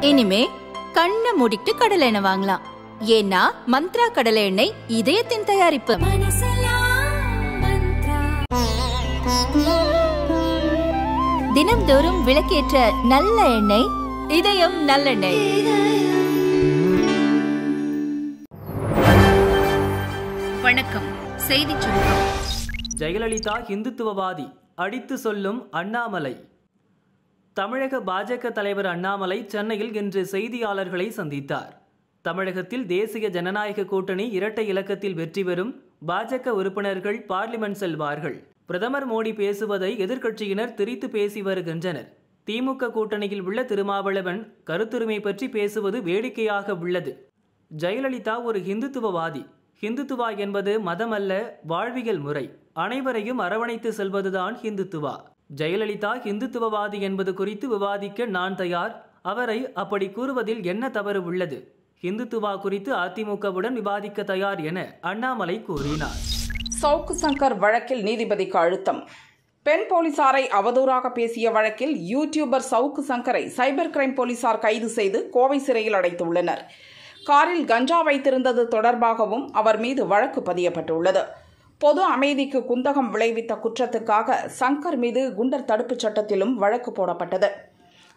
இனிமே கண்ணை மூடிட்டு கடலை எண்ணெய் வாங்கலாம். ஏன்னா மந்த்ரா கடலை எண்ணெய் இதயத்தின் தயாரிப்பு. தினம்தோறும் விளக்கேற்ற நல்ல எண்ணெய் இதயம் நல்லெண்ணெய். வணக்கம். செய்திச் சுருக்கம் ஜெயலலிதா இந்துத்துவவாதி அடித்து சொல்லும் அண்ணாமலை. தமிழக பாஜக தலைவர் அண்ணாமலை சென்னையில் இன்று செய்தியாளர்களை சந்தித்தார். தமிழகத்தில் தேசிய ஜனநாயக கூட்டணி இரட்டை இலக்கத்தில் வெற்றி பெறும் பாஜக உறுப்பினர்கள் பார்லிமெண்ட் செல்வார்கள். பிரதமர் மோடி பேசுவதை எதிர்க்கட்சியினர் திரித்து பேசி வருகின்றனர். திமுக கூட்டணியில் உள்ள திருமாவளவன் கருத்துரிமை பற்றி பேசுவது வேடிக்கையாக உள்ளது. ஜெயலலிதா ஒரு ஹிந்துத்துவவாதி. ஹிந்துத்துவா என்பது மதமல்ல வாழ்வியல் முறை. அனைவரையும் அரவணைத்து செல்வதுதான் ஹிந்துத்துவா. ஜெயலலிதா ஹிந்துத்துவவாதி என்பது குறித்து விவாதிக்க நான் தயார். அவரை அப்படி கூறுவதில் என்ன தவறு உள்ளது? ஹிந்துத்துவா குறித்து அதிமுகவுடன் விவாதிக்க தயார் என அண்ணாமலை கூறினார். சவுக்கு சங்கர் வழக்கில் நீதிபதிக்கு அழுத்தம். பெண் போலீசாரை அவதூறாக பேசிய வழக்கில் யூடியூபர் சவுக்கு சங்கரை சைபர் கிரைம் போலீசார் கைது செய்து கோவை சிறையில் அடைத்துள்ளனர். காரில் கஞ்சா வைத்திருந்தது தொடர்பாகவும் அவர் மீது வழக்கு பதியப்பட்டுள்ளது. பொது அமைதிக்கு குந்தகம் விளைவித்த குற்றத்துக்காக சங்கர் மீது குண்டர் தடுப்புச் சட்டத்திலும் வழக்கு போடப்பட்டது.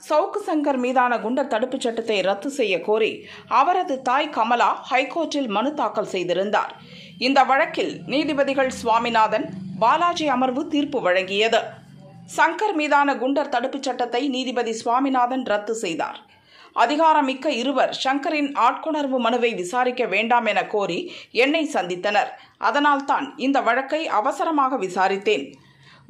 சவுக்கு சங்கர் மீதான குண்டர் தடுப்புச் சட்டத்தை ரத்து செய்ய கோரி அவரது தாய் கமலா ஹைகோர்ட்டில் மனு தாக்கல் செய்திருந்தார். இந்த வழக்கில் நீதிபதிகள் சுவாமிநாதன் பாலாஜி அமர்வு தீர்ப்பு வழங்கியது. சங்கர் மீதான குண்டர் தடுப்புச் சட்டத்தை நீதிபதி சுவாமிநாதன் ரத்து செய்தார். அதிகாரமிக்க இருவர் சங்கரின் ஆட்கொணர்வு மனுவை விசாரிக்க வேண்டாம் என கோரி என்னை சந்தித்தனர். அதனால்தான் இந்த வழக்கை அவசரமாக விசாரித்தேன்.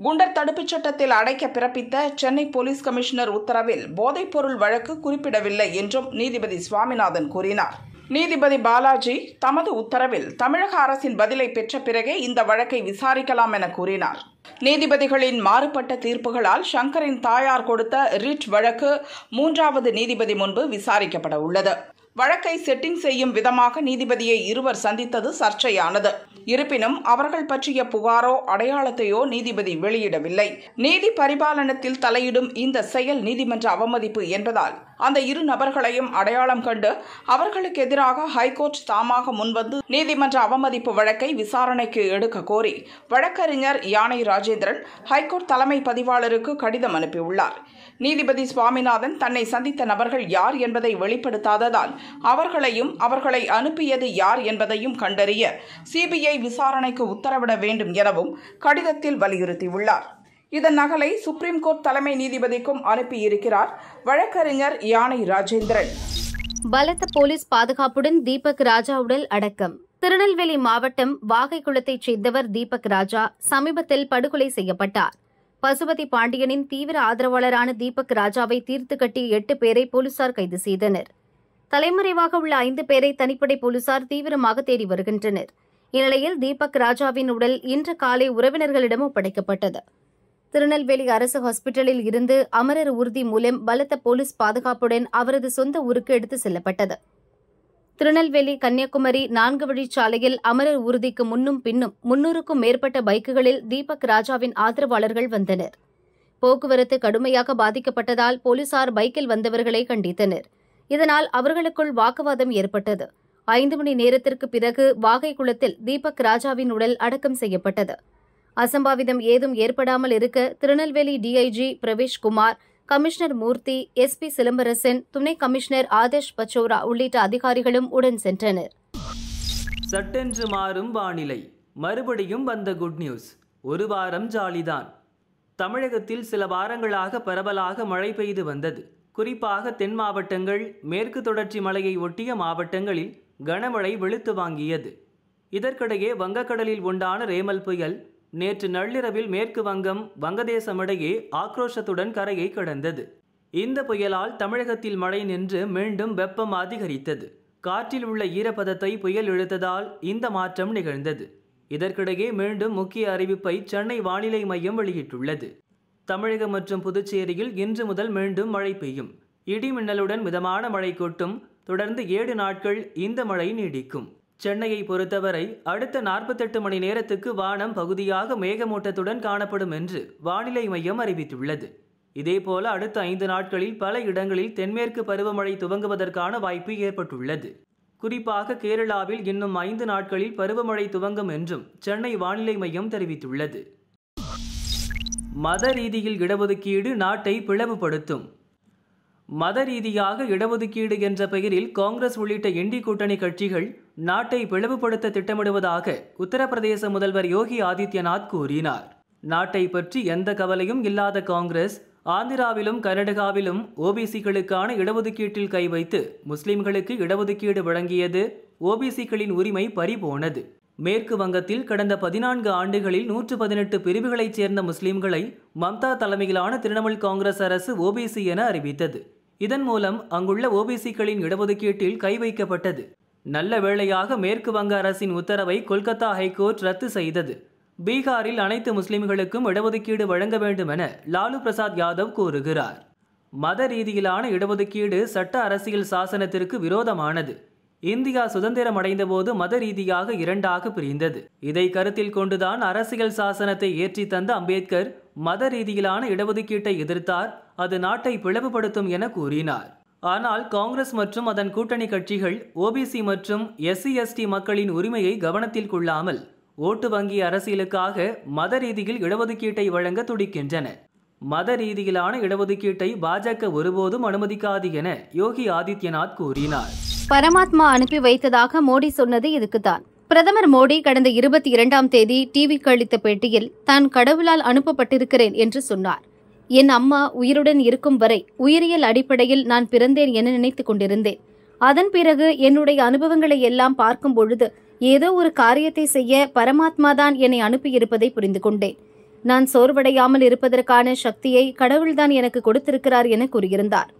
குண்டர் தடுப்புச் சட்டத்தில் அடைக்க பிறப்பித்த சென்னை போலீஸ் கமிஷனர் உத்தரவில் போதைப்பொருள் வழக்கு குறிப்பிடவில்லை என்றும் நீதிபதி சுவாமிநாதன் கூறினார். நீதிபதி பாலாஜி தமது உத்தரவில் தமிழக அரசின் பதிலை பெற்ற பிறகே இந்த வழக்கை விசாரிக்கலாம் என கூறினார். நீதிபதிகளின் மாறுபட்ட தீர்ப்புகளால் ஷங்கரின் தாயார் கொடுத்த ரிட் வழக்கு மூன்றாவது நீதிபதி முன்பு விசாரிக்கப்பட உள்ளது. வழக்கை செட்டிங் செய்யும் விதமாக நீதிபதியை இருவர் சந்தித்தது சர்ச்சையானது. இருப்பினும் அவர்கள் பற்றிய புகாரோ அடையாளத்தையோ நீதிபதி வெளியிடவில்லை. நீதி பரிபாலனத்தில் தலையிடும் இந்த செயல் நீதிமன்ற அவமதிப்பு என்பதால் அந்த இரு நபர்களையும் அடையாளம் கண்டு அவர்களுக்கு எதிராக ஹைகோர்ட் தாமாக முன்வந்து நீதிமன்ற அவமதிப்பு வழக்கை விசாரணைக்கு எடுக்க கோரி வழக்கறிஞர் யானை ராஜேந்திரன் ஹைகோர்ட் தலைமை பதிவாளருக்கு கடிதம் அனுப்பியுள்ளார். நீதிபதி சுவாமிநாதன் தன்னை சந்தித்த நபர்கள் யார் என்பதை வெளிப்படுத்தாததால் அவர்களையும் அவர்களை அனுப்பியது யார் என்பதையும் கண்டறிய சிபிஐ விசாரணைக்கு உத்தரவிட வேண்டும் எனவும் கடிதத்தில் வலியுறுத்தியுள்ளார். இதன் நகலை சுப்ரீம் கோர்ட் தலைமை நீதிபதிக்கும் அனுப்பியிருக்கிறார் வழக்கறிஞர் யானை ராஜேந்திரன். பலத்த போலீஸ் பாதுகாப்புடன் தீபக் ராஜா உடல் அடக்கம். திருநெல்வேலி மாவட்டம் வாகைக்குளத்தைச் சேர்ந்தவர் தீபக் ராஜா சமீபத்தில் படுகொலை செய்யப்பட்டார். பசுபதி பாண்டியனின் தீவிர ஆதரவாளரான தீபக் ராஜாவை தீர்த்து கட்டிய எட்டு பேரை போலீசார் கைது செய்தனர். தலைமறைவாக உள்ள ஐந்து பேரை தனிப்படை போலீசார் தீவிரமாக தேடி வருகின்றனர். இந்நிலையில் தீபக் ராஜாவின் உடல் இன்று காலை உறவினர்களிடம் ஒப்படைக்கப்பட்டது திருநெல்வேலி அரசு ஹாஸ்பிட்டலில் இருந்து அமரர் ஊர்தி மூலம் பலத்த போலீஸ் பாதுகாப்புடன் அவரது சொந்த ஊருக்கு எடுத்து செல்லப்பட்டது. திருநெல்வேலி கன்னியாகுமரி நான்கு வழிச்சாலையில் அமரர் ஊர்திக்கு முன்னும் பின்னும் முன்னூறுக்கும் மேற்பட்ட பைக்குகளில் தீபக் ராஜாவின் ஆதரவாளர்கள் வந்தனர். போக்குவரத்து கடுமையாக பாதிக்கப்பட்டதால் போலீசார் பைக்கில் வந்தவர்களை கண்டித்தனர். இதனால் அவர்களுக்குள் வாக்குவாதம் ஏற்பட்டது. ஐந்து மணி நேரத்திற்கு பிறகு வாகை குளத்தில் தீபக் ராஜாவின் உடல் அடக்கம் செய்யப்பட்டது. அசம்பாவிதம் ஏதும் ஏற்படாமல் இருக்க Tirunelveli DIG Praveshkumar commissioner Murthy SP Silambarasan துணை கமிஷனர் ஆதர்ஷ் பச்சோரா உள்ளிட்ட அதிகாரிகளும் உடன் சென்றனர். சட்டென்று மாறும் வானிலை. மறுபடியும் வந்த குட் நியூஸ். ஒரு வாரம் ஜாலிதான். தமிழகத்தில் சில வாரங்களாக பரவலாக மழை பெய்து வந்தது. குறிப்பாக தென் மாவட்டங்கள் மேற்கு தொடர்ச்சி மலையை ஒட்டிய மாவட்டங்களில் கனமழை வெளுத்து வாங்கியது. இதற்கிடையே வங்கக்கடலில் உண்டான ரேமல் புயல் நேற்று நள்ளிரவில் மேற்கு வங்கம் வங்கதேசம் இடையே ஆக்ரோஷத்துடன் கரையை கடந்தது. இந்த புயலால் தமிழகத்தில் மழை நின்று மீண்டும் வெப்பம் அதிகரித்தது. காற்றில் உள்ள ஈரப்பதத்தை புயல் இழுத்ததால் இந்த மாற்றம் நிகழ்ந்தது. இதற்கிடையே மீண்டும் முக்கிய அறிவிப்பை சென்னை வானிலை மையம் வெளியிட்டுள்ளது. தமிழகம் மற்றும் புதுச்சேரியில் இன்று முதல் மீண்டும் மழை பெய்யும். இடி மின்னலுடன் மிதமான மழை கொட்டும். தொடர்ந்து ஏழு நாட்கள் இந்த மழை நீடிக்கும். சென்னையை பொறுத்தவரை அடுத்த நாற்பத்தெட்டு மணி நேரத்துக்கு வானம் பகுதியாக மேகமூட்டத்துடன் காணப்படும் என்று வானிலை மையம் அறிவித்துள்ளது. இதேபோல அடுத்த ஐந்து நாட்களில் பல இடங்களில் தென்மேற்கு பருவமழை துவங்குவதற்கான வாய்ப்பு ஏற்பட்டுள்ளது. குறிப்பாக கேரளாவில் இன்னும் ஐந்து நாட்களில் பருவமழை துவங்கும் என்றும் சென்னை வானிலை மையம் தெரிவித்துள்ளது. மத ரீதியில் இடஒதுக்கீடு நாட்டை பிளவுபடுத்தும். மத ரீதியாக இடஒதுக்கீடு என்ற பெயரில் காங்கிரஸ் உள்ளிட்ட இண்டி கூட்டணி கட்சிகள் நாட்டை பிளவுபடுத்த திட்டமிடுவதாக உத்தரப்பிரதேச முதல்வர் யோகி ஆதித்யநாத் கூறினார். நாட்டை பற்றி எந்த கவலையும் இல்லாத காங்கிரஸ் ஆந்திராவிலும் கர்நாடகாவிலும் ஓபிசிகளுக்கான இடஒதுக்கீட்டில் கை வைத்து முஸ்லிம்களுக்கு இடஒதுக்கீடு வழங்கியது ஓபிசிகளின் உரிமை பறிபோனது. மேற்கு வங்கத்தில் கடந்த பதினான்கு ஆண்டுகளில் நூற்று பதினெட்டு பிரிவுகளைச் சேர்ந்த முஸ்லிம்களை மம்தா தலைமையிலான திரிணாமுல் காங்கிரஸ் அரசு ஓபிசி என அறிவித்தது. இதன் மூலம் அங்குள்ள ஓபிசிக்களின் இடஒதுக்கீட்டில் கை வைக்கப்பட்டது. நல்ல வேளையாக மேற்கு வங்க அரசின் உத்தரவை கொல்கத்தா ஹைகோர்ட் ரத்து செய்தது. பீகாரில் அனைத்து முஸ்லிம்களுக்கும் இடஒதுக்கீடு வழங்க வேண்டும் என லாலு பிரசாத் யாதவ் கூறுகிறார். மத ரீதியிலான இடஒதுக்கீடு சட்ட அரசியல் சாசனத்திற்கு விரோதமானது. இந்தியா சுதந்திரம் அடைந்தபோது மத ரீதியாக இரண்டாக பிரிந்தது. இதை கருத்தில் கொண்டுதான் அரசியல் சாசனத்தை ஏற்றி தந்த அம்பேத்கர் மத ரீதியிலான இடஒதுக்கீட்டை எதிர்த்தார் அது நாட்டை பிளவுபடுத்தும் என கூறினார். ஆனால் காங்கிரஸ் மற்றும் அதன் கூட்டணி கட்சிகள் ஓபிசி மற்றும் எஸ்சி எஸ்டி மக்களின் உரிமையை கவனத்தில் கொள்ளாமல் ஓட்டு வங்கி அரசியலுக்காக மத ரீதியில் இடஒதுக்கீட்டை வழங்க துடிக்கின்றன. மத ரீதியிலான இடஒதுக்கீட்டை பாஜக ஒருபோதும் அனுமதிக்காது என யோகி ஆதித்யநாத் கூறினார். பரமாத்மா அனுப்பி வைத்ததாக மோடி சொன்னது இதுக்குத்தான். பிரதமர் மோடி கடந்த இருபத்தி இரண்டாம் தேதி டிவிக்கு அளித்த பேட்டியில் தான் கடவுளால் அனுப்பப்பட்டிருக்கிறேன் என்று சொன்னார். என் அம்மா உயிருடன் இருக்கும் வரை உயிரியல் அடிப்படையில் நான் பிறந்தேன் என நினைத்து கொண்டிருந்தேன். அதன் பிறகு என்னுடைய அனுபவங்களை எல்லாம் பார்க்கும் பொழுது ஏதோ ஒரு காரியத்தை செய்ய பரமாத்மா தான் என்னை அனுப்பியிருப்பதை புரிந்து கொண்டேன். நான் சோர்வடையாமல் இருப்பதற்கான சக்தியை கடவுள்தான் எனக்கு கொடுத்திருக்கிறார் என கூறியிருந்தார்.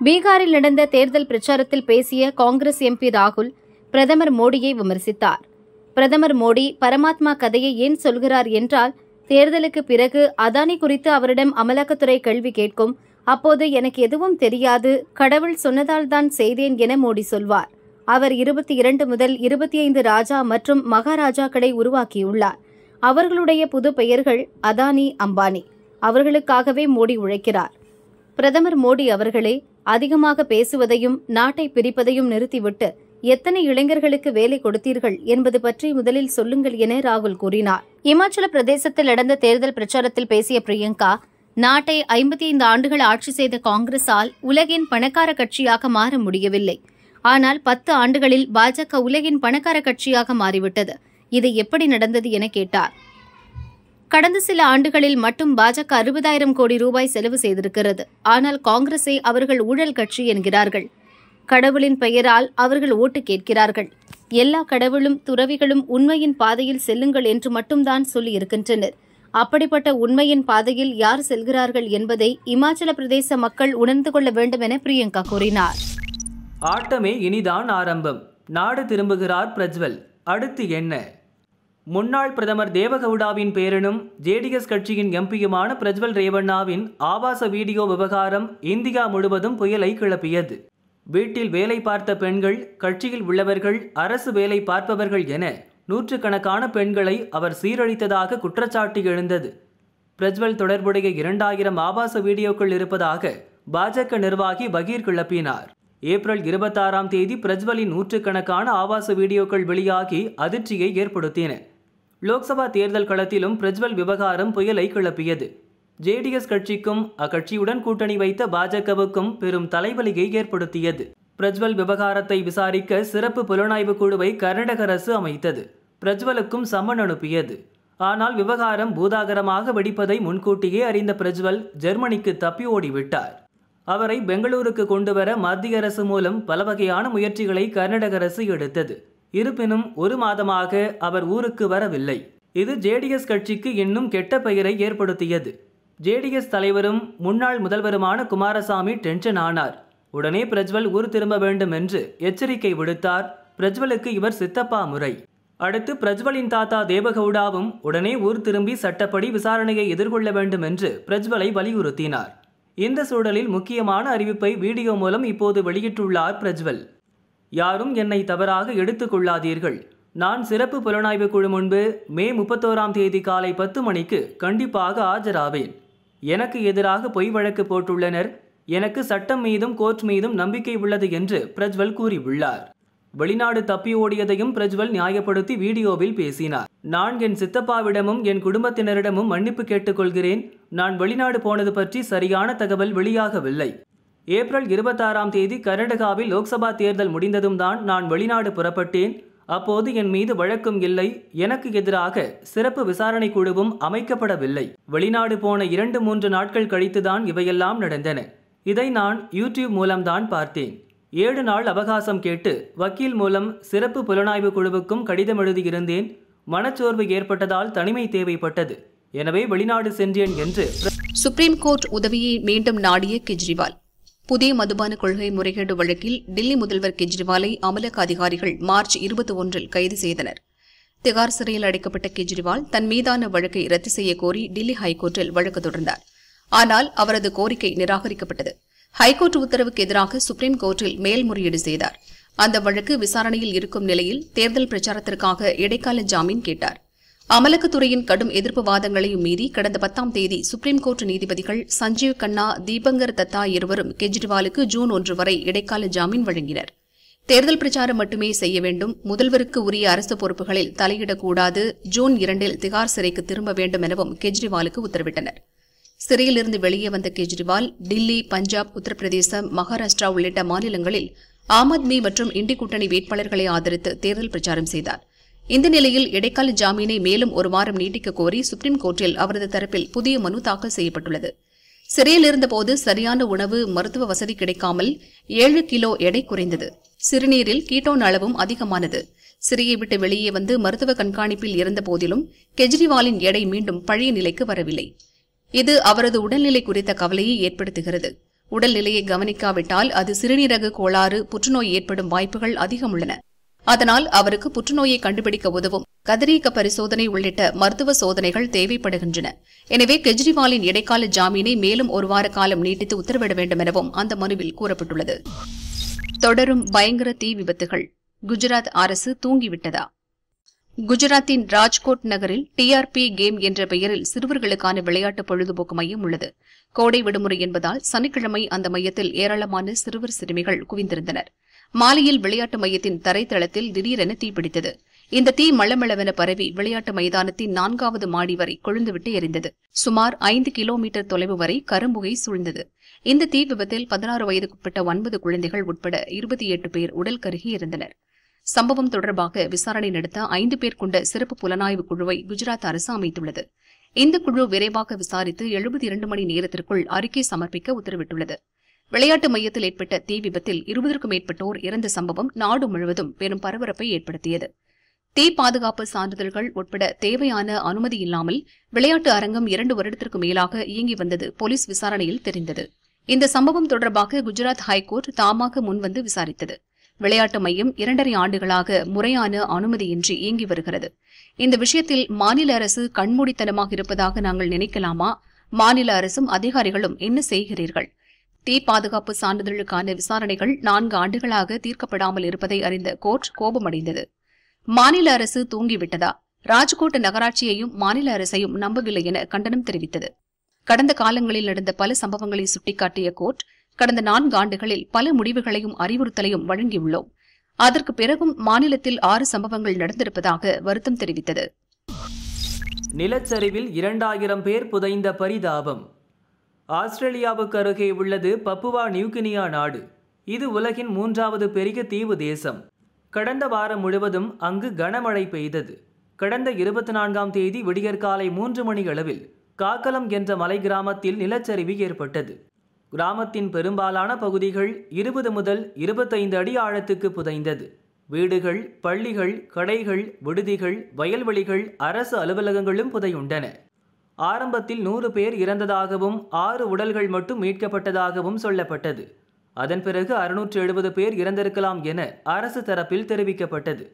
பீகாரில் நடந்த தேர்தல் பிரச்சாரத்தில் பேசிய காங்கிரஸ் எம்பி ராகுல் பிரதமர் மோடியை விமர்சித்தார். பிரதமர் மோடி பரமாத்மா கதையை ஏன் சொல்கிறார்? என்றால் தேர்தலுக்கு பிறகு அதானி குறித்து அவரிடம் அமலாக்கத்துறை கேள்வி கேட்கும். அப்போது எனக்கு எதுவும் தெரியாது. கடவுள் சொன்னதால் தான் செய்தேன் என மோடி சொல்வார். அவர் இருபத்தி இரண்டு முதல் இருபத்தி ஐந்து ராஜா மற்றும் மகாராஜாக்களை உருவாக்கியுள்ளார். அவர்களுடைய புது பெயர்கள் அதானி அம்பானி. அவர்களுக்காகவே மோடி உழைக்கிறார். பிரதமர் மோடி அவர்களே அதிகமாக பேசுவதையும் நாட்டை பிரிப்பதையும் நிறுத்திவிட்டு எத்தனை இளைஞர்களுக்கு வேலை கொடுத்தீர்கள் என்பது பற்றி முதலில் சொல்லுங்கள் என ராகுல் கூறினார். இமாச்சல பிரதேசத்தில் நடந்த தேர்தல் பிரச்சாரத்தில் பேசிய பிரியங்கா நாட்டை ஐம்பத்தி ஐந்து ஆண்டுகள் ஆட்சி செய்த காங்கிரஸால் உலகின் பணக்கார கட்சியாக மாற முடியவில்லை. ஆனால் பத்து ஆண்டுகளில் பாஜக உலகின் பணக்கார கட்சியாக மாறிவிட்டது. இது எப்படி நடந்தது என கேட்டார். கடந்த சில ஆண்டுகளில் மட்டும் பாஜக அறுபதாயிரம் கோடி ரூபாய் செலவு செய்திருக்கிறது. ஆனால் காங்கிரஸை அவர்கள் ஊழல் கட்சி என்கிறார்கள். கடவுளின் பெயரால் அவர்கள் ஓட்டு கேட்கிறார்கள். எல்லா கடவுளும் துறவிகளும் உண்மையின் பாதையில் செல்லுங்கள் என்று மட்டும்தான் சொல்லி இருக்கின்றனர் அப்படிப்பட்ட உண்மையின் பாதையில் யார் செல்கிறார்கள் என்பதை இமாச்சல பிரதேச மக்கள் உணர்ந்து கொள்ள வேண்டும் என பிரியங்கா கூறினார். ஆட்டமே இனிதான் ஆரம்பம். நாடு திரும்புகிறார் பிரஜ்வல். அடுத்து என்ன? முன்னாள் பிரதமர் தேவகவுடாவின் பேரனும் ஜேடிஎஸ் கட்சியின் எம்பியுமான பிரஜ்வல் ரேவண்ணாவின் ஆபாச வீடியோ விவகாரம் இந்தியா முழுவதும் புயலை கிளப்பியது. வீட்டில் வேலை பார்த்த பெண்கள் கட்சியில் உள்ளவர்கள் அரசு வேலை பார்ப்பவர்கள் என நூற்றுக்கணக்கான பெண்களை அவர் சீரழித்ததாக குற்றச்சாட்டு எழுந்தது. பிரஜ்வல் தொடர்புடைய இரண்டாயிரம் ஆபாச வீடியோக்கள் இருப்பதாக பாஜக நிர்வாகி பகீர் கிளப்பினார். ஏப்ரல் இருபத்தாறாம் தேதி பிரஜ்வலின் நூற்றுக்கணக்கான ஆபாச வீடியோக்கள் வெளியாகி அதிர்ச்சியை ஏற்படுத்தின. லோக்சபா தேர்தல் களத்திலும் பிரஜ்வல் விவகாரம் புயலை கிளப்பியது. ஜேடிஎஸ் கட்சிக்கும் அக்கட்சியுடன் கூட்டணி வைத்த பாஜகவுக்கும் பெரும் தலைவலியை ஏற்படுத்தியது. பிரஜ்வல் விவகாரத்தை விசாரிக்க சிறப்பு புலனாய்வு குழுவை கர்நாடக அரசு அமைத்தது. பிரஜ்வலுக்கும் சம்மன் அனுப்பியது. ஆனால் விவகாரம் பூதாகரமாக வெடிப்பதை முன்கூட்டியே அறிந்த பிரஜ்வல் ஜெர்மனிக்கு தப்பி ஓடிவிட்டார். அவரை பெங்களூருக்கு கொண்டுவர மத்திய அரசு மூலம் பல வகையான முயற்சிகளை கர்நாடக அரசு எடுத்தது. இருப்பினும் ஒரு மாதமாக அவர் ஊருக்கு வரவில்லை. இது ஜேடிஎஸ் கட்சிக்கு இன்னும் கெட்ட பெயரை ஏற்படுத்தியது. ஜேடிஎஸ் தலைவரும் முன்னாள் முதல்வருமான குமாரசாமி டென்ஷன் ஆனார். உடனே பிரஜ்வல் ஊர் திரும்ப வேண்டும் என்று எச்சரிக்கை விடுத்தார். பிரஜ்வலுக்கு இவர் சித்தப்பா முறை. அடுத்து பிரஜ்வலின் தாத்தா தேவகவுடாவும் உடனே ஊர் திரும்பி சட்டப்படி விசாரணையை எதிர்கொள்ள வேண்டும் என்று பிரஜ்வலை வலியுறுத்தினார். இந்த சூழலில் முக்கியமான அறிவிப்பை வீடியோ மூலம் இப்போது வெளியிட்டுள்ளார் பிரஜ்வல். யாரும் என்னை தவறாக எடுத்துக்கொள்ளாதீர்கள் நான் சிறப்பு புலனாய்வு குழு முன்பு மே முப்பத்தோராம் தேதி காலை பத்து மணிக்கு கண்டிப்பாக ஆஜராவேன். எனக்கு எதிராக பொய் வழக்கு போட்டுள்ளனர். எனக்கு சட்டம் மீதும் கோர்ட் மீதும் நம்பிக்கை உள்ளது என்று பிரஜ்வல் கூறியுள்ளார். வெளிநாடு தப்பி ஓடியதையும் பிரஜ்வல் நியாயப்படுத்தி வீடியோவில் பேசினார். நான் என் சித்தப்பாவிடமும் என் குடும்பத்தினரிடமும் மன்னிப்பு கேட்டுக்கொள்கிறேன். நான் வெளிநாடு போனது பற்றி சரியான தகவல் வெளியாகவில்லை. ஏப்ரல் இருபத்தாறாம் தேதி கர்நாடகாவில் லோக்சபா தேர்தல் முடிந்ததும் தான் நான் வெளிநாடு புறப்பட்டேன். அப்போது என் மீது வழக்கும் இல்லை. எனக்கு எதிராக சிறப்பு விசாரணை குழுவும் அமைக்கப்படவில்லை. வெளிநாடு போன இரண்டு மூன்று நாட்கள் கழித்துதான் இவையெல்லாம் நடந்தன. இதை நான் யூடியூப் மூலம்தான் பார்த்தேன். ஏழு நாள் அவகாசம் கேட்டு வக்கீல் மூலம் சிறப்பு புலனாய்வு குழுவுக்கும் கடிதம் எழுதியிருந்தேன். மனச்சோர்வு ஏற்பட்டதால் தனிமை தேவைப்பட்டது. எனவே வெளிநாடு சென்றேன் என்று சுப்ரீம் கோர்ட் உதவியை மீண்டும் நாடிய கெஜ்ரிவால். புதிய மதுபான கொள்கை முறைகேடு வழக்கில் டில்லி முதல்வர் கெஜ்ரிவாலை அமலக அதிகாரிகள் மார்ச் இருபத்தி ஒன்றில் கைது செய்தனர். திகார் சிறையில் அடைக்கப்பட்ட கெஜ்ரிவால் தன் மீதான வழக்கை ரத்து செய்ய கோரி டில்லி ஹைகோர்ட்டில் வழக்கு தொடர்ந்தார். ஆனால் அவரது கோரிக்கை நிராகரிக்கப்பட்டது. ஹைகோர்ட் உத்தரவுக்கு எதிராக சுப்ரீம் கோர்ட்டில் மேல்முறையீடு செய்தார். அந்த வழக்கு விசாரணையில் இருக்கும் நிலையில் தேர்தல் பிரச்சாரத்திற்காக இடைக்கால ஜாமீன் கேட்டார். அமலக்கத்துறையின் கடும் எதிர்ப்பு வாதங்களையும் மீறி கடந்த பத்தாம் தேதி சுப்ரீம் கோர்ட் நீதிபதிகள் சஞ்சீவ் கண்ணா தீபங்கர் தத்தா இருவரும் கெஜ்ரிவாலுக்கு ஜூன் ஒன்று வரை இடைக்கால ஜாமீன் வழங்கினர். தேர்தல் பிரச்சாரம் மட்டுமே செய்ய வேண்டும். முதல்வருக்கு உரிய அரசு பொறுப்புகளில் தலையிடக்கூடாது. ஜூன் இரண்டில் திகார் சிறைக்கு திரும்ப வேண்டும் எனவும் கெஜ்ரிவாலுக்கு உத்தரவிட்டனர். சிறையிலிருந்து வெளியே வந்த கெஜ்ரிவால் டில்லி பஞ்சாப் உத்தரப்பிரதேசம் மகாராஷ்டிரா உள்ளிட்ட மாநிலங்களில் ஆம் ஆத்மி மற்றும் இண்டி கூட்டணி வேட்பாளர்களை ஆதரித்து தேர்தல் பிரச்சாரம் செய்தார். இந்த நிலையில் இடைக்கால ஜாமீனை மேலும் ஒரு வாரம் நீட்டிக்க கோரி சுப்ரீம் கோர்ட்டில் அவரது தரப்பில் புதிய மனு தாக்கல் செய்யப்பட்டுள்ளது. சிறையில் இருந்தபோது சரியான உணவு மருத்துவ வசதி கிடைக்காமல் ஏழு கிலோ எடை குறைந்தது. சிறுநீரில் கீட்டோன் அளவும் அதிகமானது. சிறையை விட்டு வெளியே வந்து மருத்துவ கண்காணிப்பில் இருந்த போதிலும் கெஜ்ரிவாலின் எடை மீண்டும் பழைய நிலைக்கு வரவில்லை. இது அவரது உடல்நிலை குறித்த கவலையை ஏற்படுத்துகிறது. உடல்நிலையை கவனிக்காவிட்டால் அது சிறுநீரக கோளாறு புற்றுநோய் ஏற்படும் வாய்ப்புகள் அதிகம் உள்ளன அதனால் அவருக்கு புற்றுநோயை கண்டுபிடிக்க உதவும். கதிரியக்க பரிசோதனை உள்ளிட்ட மருத்துவ சோதனைகள் தேவைப்படுகின்றன. எனவே கெஜ்ரிவாலின் இடைக்கால ஜாமீனை மேலும் ஒரு வார காலம் நீட்டித்து உத்தரவிட வேண்டும் எனவும் அந்த மனுவில் கூறப்பட்டுள்ளது. தொடரும் பயங்கர தீ விபத்துகள். குஜராத் அரசு தூங்கிவிட்டதா? குஜராத்தின் ராஜ்கோட் நகரில் டிஆர்பி கேம் என்ற பெயரில் சிறுவர்களுக்கான விளையாட்டு பொழுதுபோக்கு மையம் உள்ளது. கோடை விடுமுறை என்பதால் சனிக்கிழமை அந்த மையத்தில் ஏராளமான சிறுவர் சிறுமிகள் குவிந்திருந்தனர். மாலையில் விளையாட்டு மையத்தின் தரைத்தளத்தில் திடீரென தீப்பிடித்தது இந்த தீ மளமளவென பரவி விளையாட்டு மைதானத்தின் நான்காவது மாடி வரை கொழுந்துவிட்டு எரிந்தது. சுமார் ஐந்து கிலோமீட்டர் தொலைவு வரை கரும்புகை சூழ்ந்தது. இந்த தீ விபத்தில் பதினாறு வயதுக்குட்பட்ட ஒன்பது குழந்தைகள் உட்பட இருபத்தி எட்டு பேர் உடல் கருகி இருந்தனர் சம்பவம் தொடர்பாக விசாரணை நடத்த ஐந்து பேர் கொண்ட சிறப்பு புலனாய்வு குழுவை குஜராத் அரசு அமைத்துள்ளது. இந்த குழு விரைவாக விசாரித்து எழுபத்தி இரண்டு மணி நேரத்திற்குள் அறிக்கை சமர்ப்பிக்க உத்தரவிட்டுள்ளது. விளையாட்டு மையத்தில் ஏற்பட்ட தீ விபத்தில் இருபதற்கும் மேற்பட்டோர் இறந்த சம்பவம் நாடு முழுவதும் பெரும் பரபரப்பை ஏற்படுத்தியது. தீ பாதுகாப்பு சான்றிதழ்கள் உட்பட தேவையான அனுமதி இல்லாமல் விளையாட்டு அரங்கம் இரண்டு வருடத்திற்கு மேலாக இயங்கி வந்தது போலீஸ் விசாரணையில் தெரிந்தது. இந்த சம்பவம் தொடர்பாக குஜராத் ஹைகோர்ட் தாமாக முன்வந்து விசாரித்தது. விளையாட்டு மையம் இரண்டரை ஆண்டுகளாக முறையான அனுமதியின்றி இயங்கி வருகிறது. இந்த விஷயத்தில் மாநில அரசு கண்மூடித்தனமாக இருப்பதாக நாங்கள் நினைக்கலாமா? மாநில அரசும் அதிகாரிகளும் என்ன செய்கிறீர்கள்? தீ பாதுகாப்பு சான்றிதழுக்கான விசாரணைகள் நான்கு ஆண்டுகளாக தீர்க்கப்படாமல் இருப்பதை அறிந்த கோர்ட் கோபமடைந்தது. மாநில அரசு தூங்கிவிட்டதா? ராஜ்கோட் நகராட்சியையும் மாநில அரசையும் நம்பவில்லை என கண்டனம் தெரிவித்தது. கடந்த காலங்களில் நடந்த பல சம்பவங்களை சுட்டிக்காட்டிய கோர்ட் கடந்த நான்கு ஆண்டுகளில் பல முடிவுகளையும் அறிவுறுத்தலையும் வழங்கியுள்ளோம். அதற்கு பிறகும் மாநிலத்தில் ஆறு சம்பவங்கள் நடந்திருப்பதாக வருத்தம் தெரிவித்தது. நிலச்சரிவில் இரண்டாயிரம் பேர் புதைந்த பரிதாபம். ஆஸ்திரேலியாவுக்கு அருகே உள்ளது பப்புவா நியூகினியா நாடு. இது உலகின் மூன்றாவது பெரிய தீவு தேசம். கடந்த வாரம் முழுவதும் அங்கு கனமழை பெய்தது. கடந்த இருபத்தி நான்காம் தேதி விடியற்காலை மூன்று மணி அளவில் காக்கலம் என்ற மலை கிராமத்தில் நிலச்சரிவு ஏற்பட்டது. கிராமத்தின் பெரும்பாலான பகுதிகள் இருபது முதல் இருபத்தைந்து அடி ஆழத்துக்கு புதைந்தது. வீடுகள் பள்ளிகள் கடைகள் விடுதிகள் வயல்வெளிகள் அரசு அலுவலகங்களும் புதையுண்டன. ஆரம்பத்தில் நூறு பேர் இறந்ததாகவும் ஆறு உடல்கள் மட்டும் மீட்கப்பட்டதாகவும் சொல்லப்பட்டது. அதன் பிறகு அறுநூற்று எழுபது பேர் இறந்திருக்கலாம் என அரசு தரப்பில் தெரிவிக்கப்பட்டது.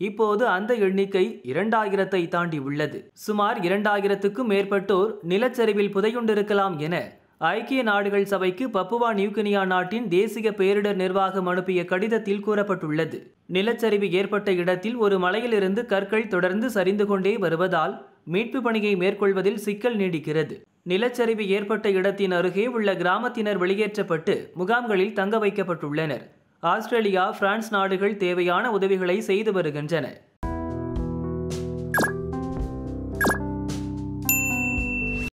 இப்போது அந்த எண்ணிக்கை இரண்டாயிரத்தை தாண்டி உள்ளது. சுமார் இரண்டாயிரத்துக்கும் மேற்பட்டோர் நிலச்சரிவில் புதையுண்டிருக்கலாம் என ஐக்கிய நாடுகள் சபைக்கு பப்புவா நியூகினியா நாட்டின் தேசிய பேரிடர் நிர்வாகம் அனுப்பிய கடிதத்தில் கூறப்பட்டுள்ளது. நிலச்சரிவு ஏற்பட்ட இடத்தில் ஒரு மலையிலிருந்து கற்கள் தொடர்ந்து சரிந்து கொண்டே வருவதால் மீட்பு பணியை மேற்கொள்வதில் சிக்கல் நீடிக்கிறது. நிலச்சரிவு ஏற்பட்ட இடத்தின் அருகே உள்ள கிராமத்தினர் வெளியேற்றப்பட்டு முகாம்களில் தங்க வைக்கப்பட்டுள்ளனர். ஆஸ்திரேலியா பிரான்ஸ் நாடுகள் தேவையான உதவிகளை செய்து வருகின்றன.